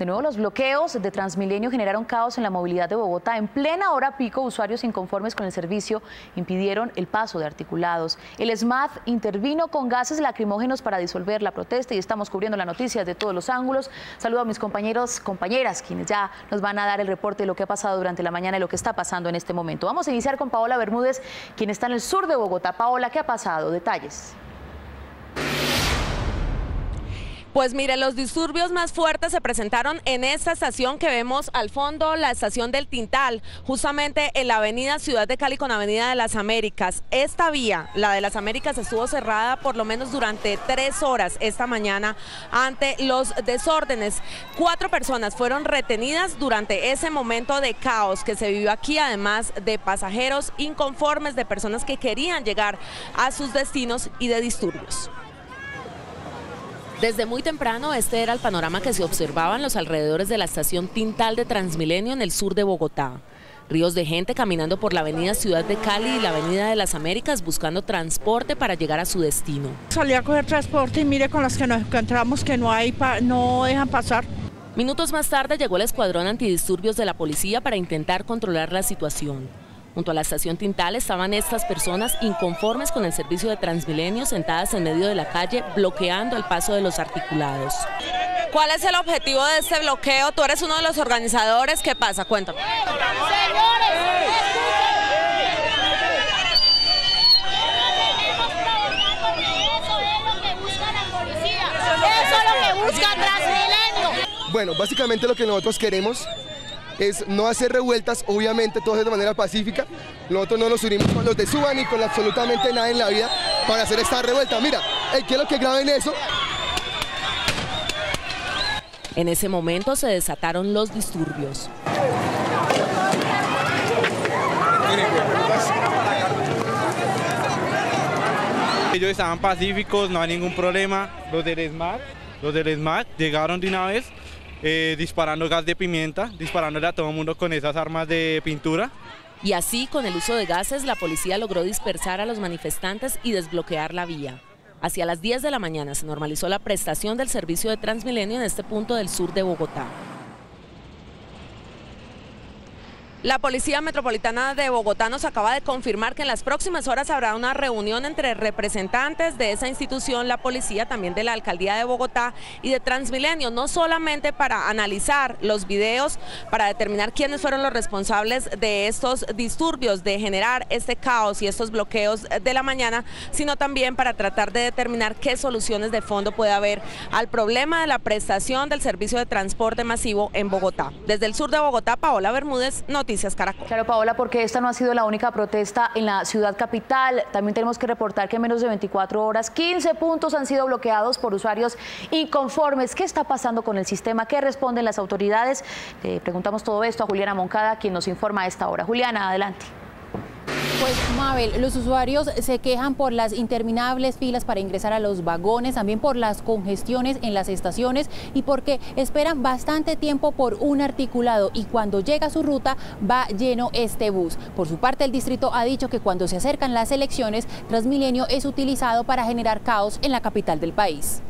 De nuevo, los bloqueos de Transmilenio generaron caos en la movilidad de Bogotá. En plena hora pico, usuarios inconformes con el servicio impidieron el paso de articulados. El SMAT intervino con gases lacrimógenos para disolver la protesta y estamos cubriendo la noticia de todos los ángulos. Saludo a mis compañeros, compañeras, quienes ya nos van a dar el reporte de lo que ha pasado durante la mañana y lo que está pasando en este momento. Vamos a iniciar con Paola Bermúdez, quien está en el sur de Bogotá. Paola, ¿qué ha pasado? Detalles. Pues mire, los disturbios más fuertes se presentaron en esta estación que vemos al fondo, la estación del Tintal, justamente en la avenida Ciudad de Cali con Avenida de las Américas. Esta vía, la de las Américas, estuvo cerrada por lo menos durante tres horas esta mañana ante los desórdenes. Cuatro personas fueron retenidas durante ese momento de caos que se vivió aquí, además de pasajeros inconformes, de personas que querían llegar a sus destinos y de disturbios. Desde muy temprano este era el panorama que se observaba en los alrededores de la estación Tintal de Transmilenio en el sur de Bogotá. Ríos de gente caminando por la avenida Ciudad de Cali y la avenida de las Américas buscando transporte para llegar a su destino. Salí a coger transporte y mire con las que nos encontramos que no, hay no dejan pasar. Minutos más tarde llegó el escuadrón antidisturbios de la policía para intentar controlar la situación. Junto a la estación Tintal estaban estas personas inconformes con el servicio de Transmilenio sentadas en medio de la calle bloqueando el paso de los articulados. ¿Cuál es el objetivo de este bloqueo? Tú eres uno de los organizadores. ¿Qué pasa? Cuéntame. Bueno, básicamente lo que nosotros queremos es no hacer revueltas, obviamente todo es de manera pacífica. Nosotros no nos unimos con los de Suba ni con absolutamente nada en la vida para hacer esta revuelta. Mira, quiero que graben eso. En ese momento se desataron los disturbios. Ellos estaban pacíficos, no hay ningún problema. Los del ESMAD, los del ESMAD llegaron de una vez eh, disparando gas de pimienta, disparándole a todo el mundo con esas armas de pintura. Y así, con el uso de gases, la policía logró dispersar a los manifestantes y desbloquear la vía. Hacia las 10 de la mañana se normalizó la prestación del servicio de Transmilenio en este punto del sur de Bogotá. La Policía Metropolitana de Bogotá nos acaba de confirmar que en las próximas horas habrá una reunión entre representantes de esa institución, la policía, también de la Alcaldía de Bogotá y de Transmilenio, no solamente para analizar los videos, para determinar quiénes fueron los responsables de estos disturbios, de generar este caos y estos bloqueos de la mañana, sino también para tratar de determinar qué soluciones de fondo puede haber al problema de la prestación del servicio de transporte masivo en Bogotá. Desde el sur de Bogotá, Paola Bermúdez, Claro, Paola, porque esta no ha sido la única protesta en la ciudad capital. También tenemos que reportar que en menos de 24 horas 15 puntos han sido bloqueados por usuarios inconformes. ¿Qué está pasando con el sistema? ¿Qué responden las autoridades? Preguntamos todo esto a Juliana Moncada, quien nos informa a esta hora. Juliana, adelante. Pues Mabel, los usuarios se quejan por las interminables filas para ingresar a los vagones, también por las congestiones en las estaciones y porque esperan bastante tiempo por un articulado y cuando llega su ruta va lleno este bus. Por su parte, el distrito ha dicho que cuando se acercan las elecciones, Transmilenio es utilizado para generar caos en la capital del país.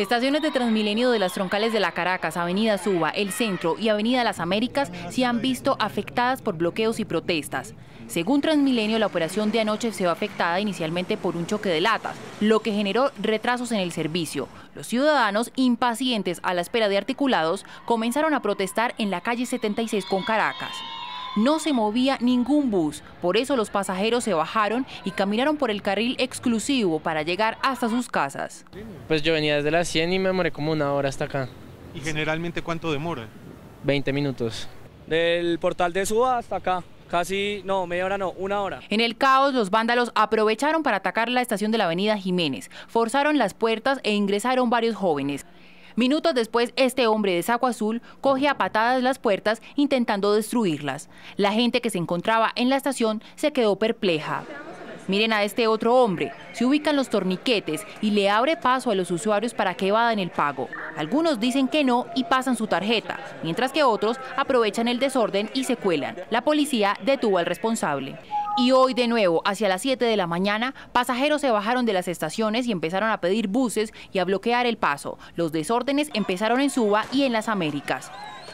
Estaciones de Transmilenio de las troncales de la Caracas, Avenida Suba, El Centro y Avenida Las Américas se han visto afectadas por bloqueos y protestas. Según Transmilenio, la operación de anoche se vio afectada inicialmente por un choque de latas, lo que generó retrasos en el servicio. Los ciudadanos, impacientes a la espera de articulados, comenzaron a protestar en la calle 76 con Caracas no se movía ningún bus. Por eso los pasajeros se bajaron y caminaron por el carril exclusivo para llegar hasta sus casas. Pues yo venía desde las 100 y me demoré como una hora hasta acá. ¿Y generalmente cuánto demora? 20 minutos. Del portal de Suba hasta acá. Casi, no, media hora no, una hora. En el caos, los vándalos aprovecharon para atacar la estación de la avenida Jiménez, forzaron las puertas e ingresaron varios jóvenes. Minutos después, este hombre de saco azul coge a patadas las puertas intentando destruirlas. La gente que se encontraba en la estación se quedó perpleja. Miren a este otro hombre, se ubican los torniquetes y le abre paso a los usuarios para que evadan el pago. Algunos dicen que no y pasan su tarjeta, mientras que otros aprovechan el desorden y se cuelan. La policía detuvo al responsable. Y hoy de nuevo, hacia las 7 de la mañana, pasajeros se bajaron de las estaciones y empezaron a pedir buses y a bloquear el paso. Los desórdenes empezaron en Suba y en las Américas.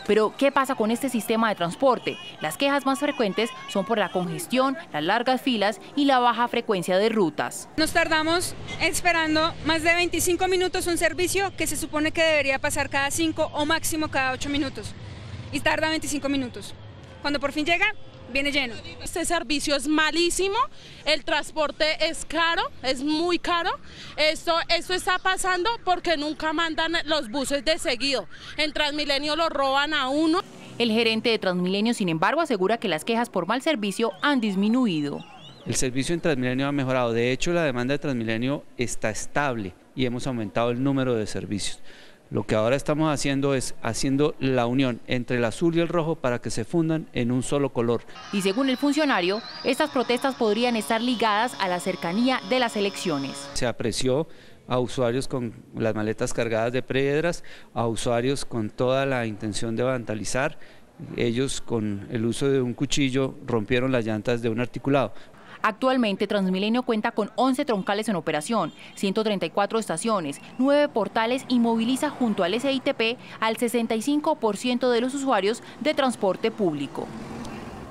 Pero, ¿qué pasa con este sistema de transporte? Las quejas más frecuentes son por la congestión, las largas filas y la baja frecuencia de rutas. Nos tardamos esperando más de 25 minutos un servicio que se supone que debería pasar cada 5 o máximo cada 8 minutos. Y tarda 25 minutos. Cuando por fin llega, viene lleno. Este servicio es malísimo, el transporte es caro, es muy caro. Esto, esto está pasando porque nunca mandan los buses de seguido. En Transmilenio lo roban a uno. El gerente de Transmilenio, sin embargo, asegura que las quejas por mal servicio han disminuido. El servicio en Transmilenio ha mejorado, de hecho la demanda de Transmilenio está estable y hemos aumentado el número de servicios. Lo que ahora estamos haciendo es haciendo la unión entre el azul y el rojo para que se fundan en un solo color. Y según el funcionario, estas protestas podrían estar ligadas a la cercanía de las elecciones. Se apreció a usuarios con las maletas cargadas de piedras, a usuarios con toda la intención de vandalizar. Ellos con el uso de un cuchillo rompieron las llantas de un articulado. Actualmente Transmilenio cuenta con 11 troncales en operación, 134 estaciones, 9 portales y moviliza junto al SITP al 65% de los usuarios de transporte público.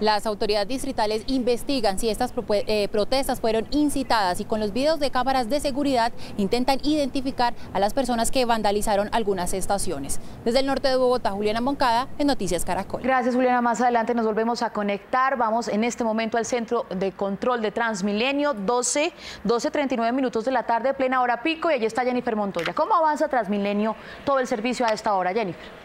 Las autoridades distritales investigan si estas eh, protestas fueron incitadas y con los videos de cámaras de seguridad intentan identificar a las personas que vandalizaron algunas estaciones. Desde el norte de Bogotá, Juliana Moncada, en Noticias Caracol. Gracias, Juliana. Más adelante nos volvemos a conectar. Vamos en este momento al centro de control de Transmilenio, 12, 12.39 minutos de la tarde, plena hora pico, y allí está Jennifer Montoya. ¿Cómo avanza Transmilenio todo el servicio a esta hora, Jennifer?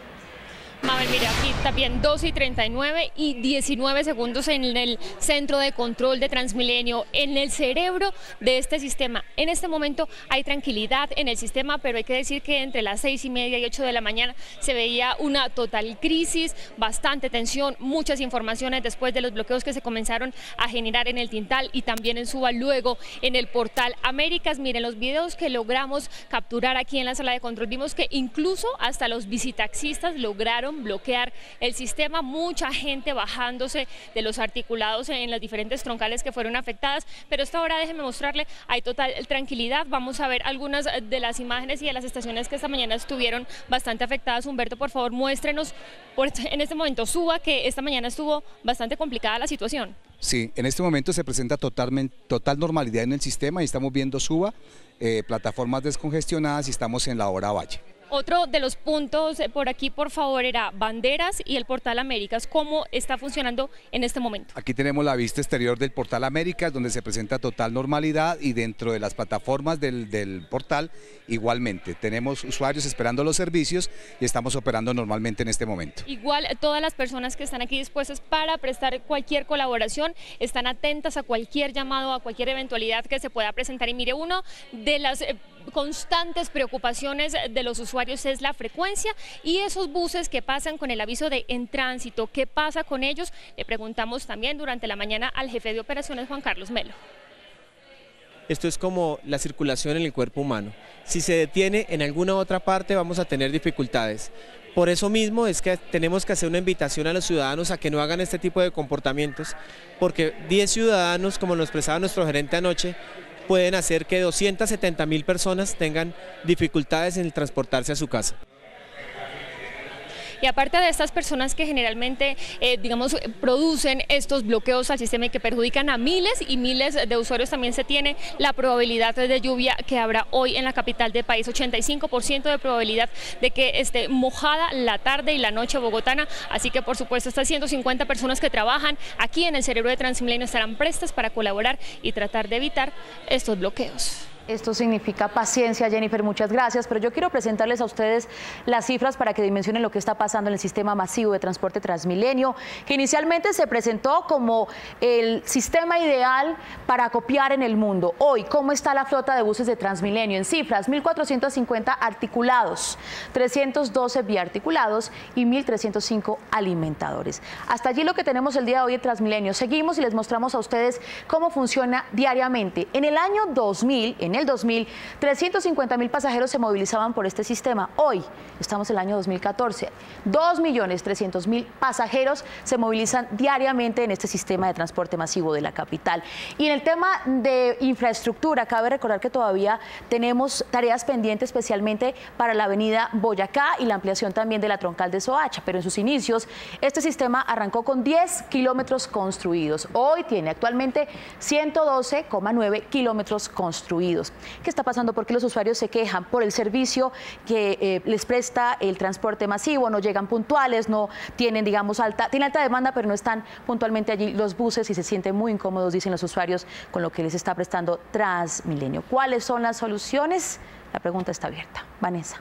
Mabel, mire, aquí también 12 y 39 y 19 segundos en el centro de control de Transmilenio, en el cerebro de este sistema. En este momento hay tranquilidad en el sistema, pero hay que decir que entre las 6 y media y 8 de la mañana se veía una total crisis, bastante tensión, muchas informaciones después de los bloqueos que se comenzaron a generar en el Tintal y también en Suba, luego en el portal Américas. Miren, los videos que logramos capturar aquí en la sala de control, vimos que incluso hasta los visitaxistas lograron bloquear el sistema, mucha gente bajándose de los articulados en las diferentes troncales que fueron afectadas, pero esta hora déjeme mostrarle, hay total tranquilidad, vamos a ver algunas de las imágenes y de las estaciones que esta mañana estuvieron bastante afectadas. Humberto, por favor, muéstrenos en este momento, suba que esta mañana estuvo bastante complicada la situación. Sí, en este momento se presenta total normalidad en el sistema y estamos viendo suba, eh, plataformas descongestionadas y estamos en la hora valle. Otro de los puntos eh, por aquí, por favor, era Banderas y el Portal Américas. ¿Cómo está funcionando en este momento? Aquí tenemos la vista exterior del Portal Américas, donde se presenta total normalidad y dentro de las plataformas del, del portal igualmente. Tenemos usuarios esperando los servicios y estamos operando normalmente en este momento. Igual todas las personas que están aquí dispuestas para prestar cualquier colaboración están atentas a cualquier llamado, a cualquier eventualidad que se pueda presentar. Y mire, uno de las eh, constantes preocupaciones de los usuarios es la frecuencia y esos buses que pasan con el aviso de en tránsito, ¿qué pasa con ellos? Le preguntamos también durante la mañana al jefe de operaciones Juan Carlos Melo. Esto es como la circulación en el cuerpo humano. Si se detiene en alguna otra parte vamos a tener dificultades. Por eso mismo es que tenemos que hacer una invitación a los ciudadanos a que no hagan este tipo de comportamientos, porque 10 ciudadanos, como nos expresaba nuestro gerente anoche, pueden hacer que 270 mil personas tengan dificultades en transportarse a su casa. Y aparte de estas personas que generalmente, eh, digamos, producen estos bloqueos al sistema y que perjudican a miles y miles de usuarios, también se tiene la probabilidad de lluvia que habrá hoy en la capital del país. 85% de probabilidad de que esté mojada la tarde y la noche bogotana. Así que, por supuesto, estas 150 personas que trabajan aquí en el cerebro de Transmilenio estarán prestas para colaborar y tratar de evitar estos bloqueos. Esto significa paciencia, Jennifer, muchas gracias, pero yo quiero presentarles a ustedes las cifras para que dimensionen lo que está pasando en el sistema masivo de transporte Transmilenio, que inicialmente se presentó como el sistema ideal para copiar en el mundo. Hoy, ¿cómo está la flota de buses de Transmilenio? En cifras, 1.450 articulados, 312 biarticulados y 1.305 alimentadores. Hasta allí lo que tenemos el día de hoy en Transmilenio. Seguimos y les mostramos a ustedes cómo funciona diariamente. En el año 2000, en el 2000, 350 mil pasajeros se movilizaban por este sistema. Hoy, estamos en el año 2014, 2.300.000 pasajeros se movilizan diariamente en este sistema de transporte masivo de la capital. Y en el tema de infraestructura, cabe recordar que todavía tenemos tareas pendientes, especialmente para la avenida Boyacá y la ampliación también de la troncal de Soacha, pero en sus inicios este sistema arrancó con 10 kilómetros construidos. Hoy tiene actualmente 112,9 kilómetros construidos. ¿Qué está pasando? Porque los usuarios se quejan por el servicio que eh, les presta el transporte masivo, no llegan puntuales, no tienen, digamos, alta, tienen alta demanda, pero no están puntualmente allí los buses y se sienten muy incómodos, dicen los usuarios, con lo que les está prestando Transmilenio. ¿Cuáles son las soluciones? La pregunta está abierta. Vanessa.